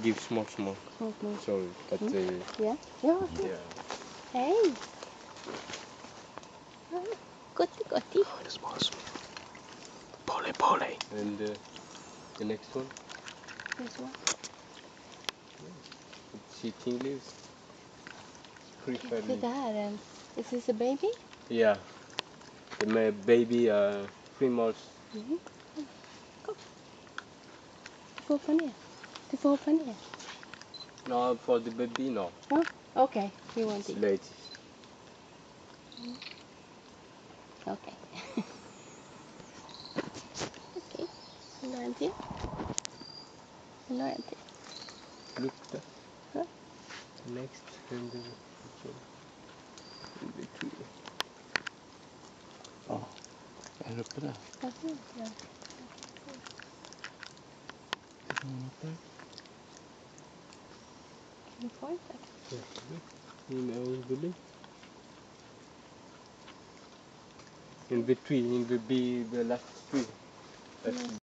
give small, small. Small, small. Sorry, but Hmm? uh, Yeah? Ja, sure. yeah. Hej! Ja, Gotti, gotti. Oh, det är små. Polly, Polly. And uh, the next one, This one. it's eating leaves. Prefer Det leaves. där är. Is this a baby? Yeah. The ma- baby uh, three months. Mm. Kom. Du får hoppa ner. Du får hoppa ner. No, for the baby, no. Okay. we want It's it. late. Okej. Okej. Vill du ha en till? Vill du ha en till? Look there. Huh? Next, and the in between. Är du uppe där? Jag ser inte den. Är någon Kan du? In between, in the be the last tree.